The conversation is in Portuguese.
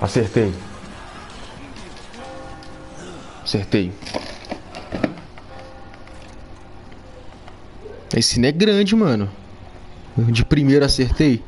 Acertei. Acertei. Esse sino é grande, mano. De primeiro acertei.